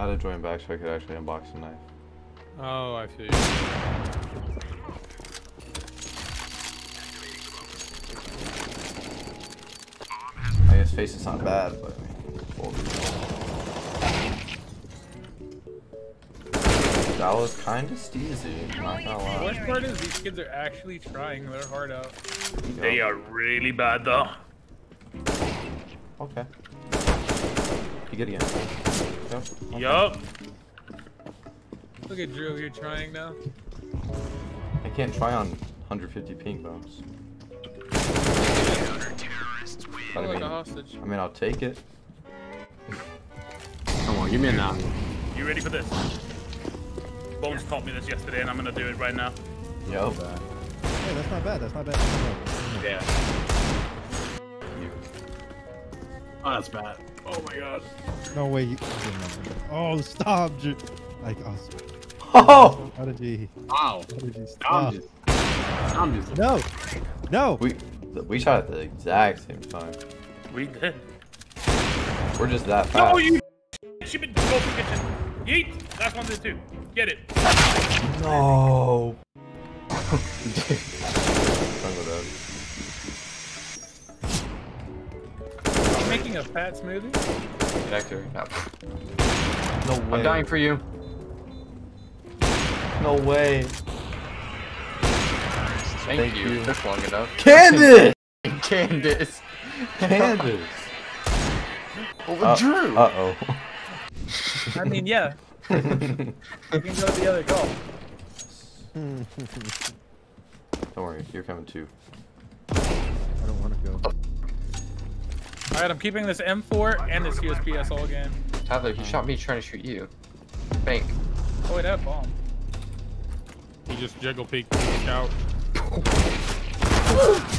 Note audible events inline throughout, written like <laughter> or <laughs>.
I had to join back so I could actually unbox the knife. Oh, I see. you. I guess face is not bad, but I mean, full That was kind of steezy, not gonna The lie. worst part is these kids are actually trying their heart out. They are really bad though. Okay. You get again. Yep. okay. Yup. Look at Drew here trying now. I can't try on 150 ping bones. But I like a mean, hostage. I mean, I'll take it. Come on, give me a nine. You ready for this? Bones taught me this yesterday and I'm gonna do it right now. Yo. Hey, that's not bad. That's not bad. That's not bad. Yeah. Oh, that's bad. Oh my god. No way. You... Oh, stop, Drew. Like, oh, <laughs> Oh! how did you? Wow. How did you I'm stop? just. I'm just. No, no. We we shot at the exact same time. We did. We're just that fast. No, you <laughs> she been go to the kitchen. Yeet! That's one too. Get it. No. <laughs> You making a fat smoothie? Vector. No. that. No way. I'm dying for you. No way. Thank, Thank you. you. Took long enough. Candace! <laughs> Candace. Candace! <laughs> Over Uh, Drew. Uh oh. I mean, yeah. <laughs> You can go to the other goal. oh. Don't worry, you're coming too. Alright, I'm keeping this M4 and this USP-S all game. Tyler, he shot me trying to shoot you. Bank. Oh, wait, that bomb. You just jiggle peek out. <laughs>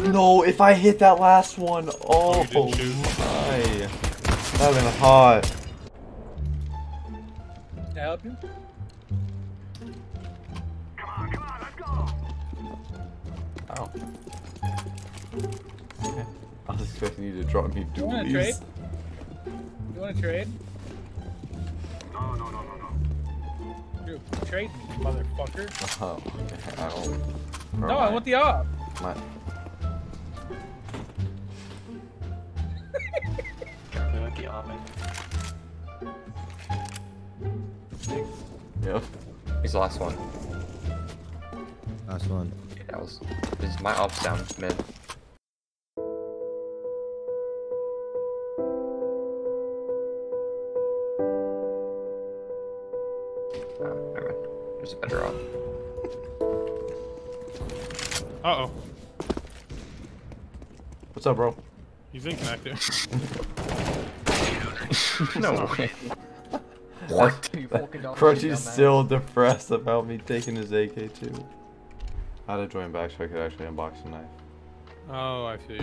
No, if I hit that last one, oh, oh you didn't shoot. my. That would've been hot. Can I help you? Come on, come on, let's go! Oh. Okay. I was expecting you to drop me You wanna trade? You wanna trade? No, no, no, no, no. Drew, trade me, motherfucker. Oh, okay. I don't. No, I want the op. My, yep. He's the last one. Last one. That was. This is my ops down mid. Uh oh. What's up, bro? He's in connector. <laughs> No <laughs> way. What? You fucking dumb Crunchy's still depressed about me taking his AK too. I had to join back so I could actually unbox the knife. oh, I see.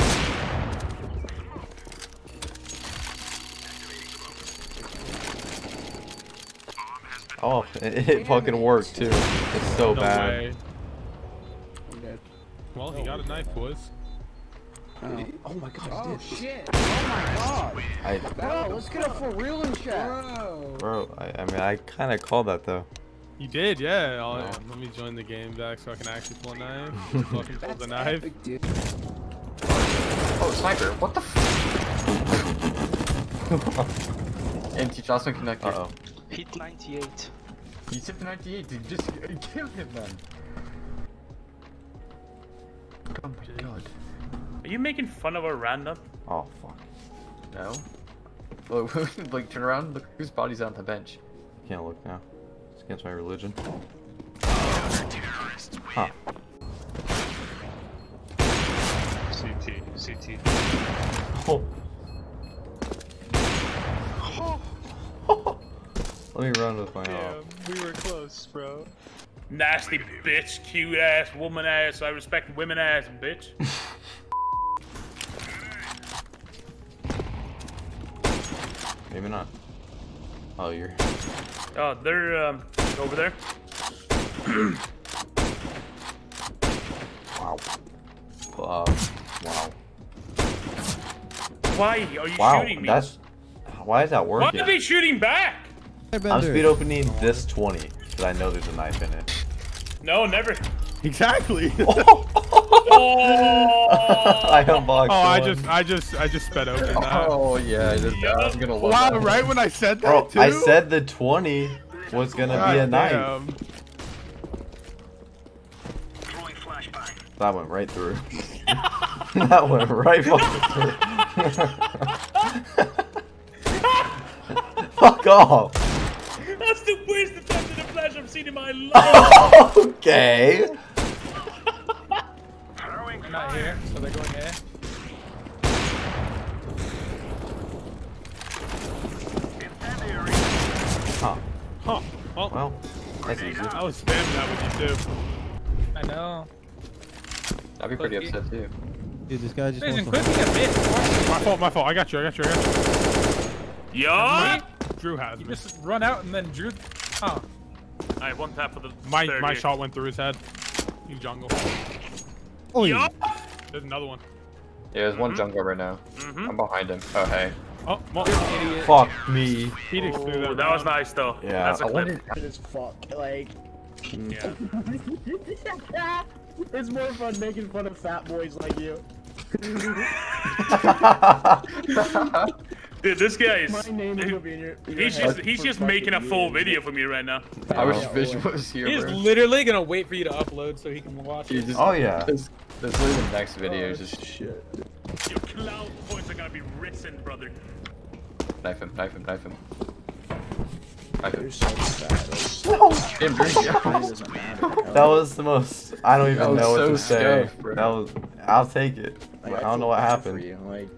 Oh, <laughs> it, it fucking worked too. It's so No bad. way. Well, he got a knife, boys. Oh my god, Oh shit! Oh my god! I, Bro, let's get a for real in chat. Bro. bro, I, I mean, I kind of called that though. You did, yeah. I'll, No. Let me join the game back so I can actually pull a knife. <laughs> Fucking pull the knife. Epic, dude. Oh, sniper. What the f? <laughs> Empty Jocelyn connector. Uh oh. Hit 98. He's hit 98, dude. Just uh, kill him, man. Oh my god. Are you making fun of a random? Oh fuck. No? Look, <laughs> like, turn around. Look whose body's on the bench. Can't look now. It's against my religion. Huh. CT. CT. Oh. <laughs> Let me run with my Yeah, off. we were close, bro. Nasty bitch, cute ass, woman ass. I respect women ass, bitch. <laughs> Maybe not. Oh, you're. Oh, they're um, over there. Wow. Uh, wow. Why are you Wow. shooting me? That's. Why is that working? Why working? are they shooting back? I'm speed opening this 20 because I know there's a knife in it. No, never. Exactly. Oh! <laughs> <laughs> I unboxed. Oh, I one. just, I just, I just sped open that. Oh yeah, I just, I'm gonna love Wow, that. right when I said that Bro, too. I said the 20 was gonna be a God knife. That went right through. <laughs> that went right fucking through. Fuck off. My life. <laughs> okay. They're not here, so they're going here. Huh. Huh. Well, Well, that's easy. I was spamming that with you too. I know. I'd be pretty upset too. Dude, this guy just Jason, wants quick, to... we got missed. My fault, my fault. I got you, I got you, I got you. Yeah. Drew has You me. just run out and then drew. Oh, I one tap for the My, third my here. shot went through his head. In jungle. Oh, Yeah. There's another one. Yeah, there's one jungle right now. Mhm. I'm behind him. Oh hey. Oh, well, idiot. Fuck me. Phoenix threw that. Ooh, that was nice though. Yeah. That's a clip. wanted. <laughs> as fuck. Like, Yeah. <laughs> it's more fun making fun of fat boys like you. <laughs> Dude, this guy My is. name is gonna be in your. in your He's just he's just making a full years. video for me right now. I wish Yeah, Vision or- was here. He's bro. literally gonna wait for you to upload so he can watch He it. just- Oh, yeah. This, this literally the next video is Oh, just shit. Your cloud points are gonna be risen, brother. knife him, knife him, knife him. Knife You're him. so fat. Damn, Like, it. it doesn't matter. That was the most. I don't even was know what so to say. bro. That was. I'll take it. Like, I don't know what happened. For you. Like,